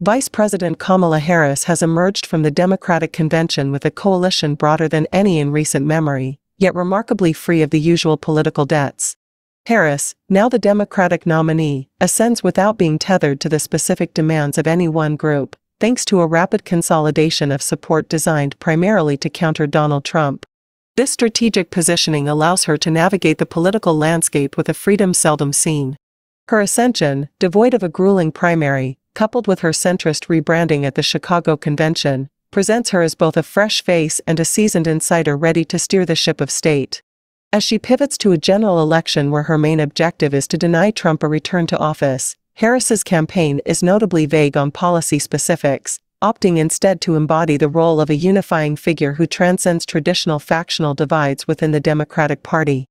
Vice President Kamala Harris has emerged from the Democratic convention with a coalition broader than any in recent memory, yet remarkably free of the usual political debts. Harris, now the Democratic nominee, ascends without being tethered to the specific demands of any one group, thanks to a rapid consolidation of support designed primarily to counter Donald Trump. This strategic positioning allows her to navigate the political landscape with a freedom seldom seen. Her ascension, devoid of a grueling primary, coupled with her centrist rebranding at the Chicago Convention, presents her as both a fresh face and a seasoned insider ready to steer the ship of state. As she pivots to a general election where her main objective is to deny Trump a return to office, Harris's campaign is notably vague on policy specifics, opting instead to embody the role of a unifying figure who transcends traditional factional divides within the Democratic Party.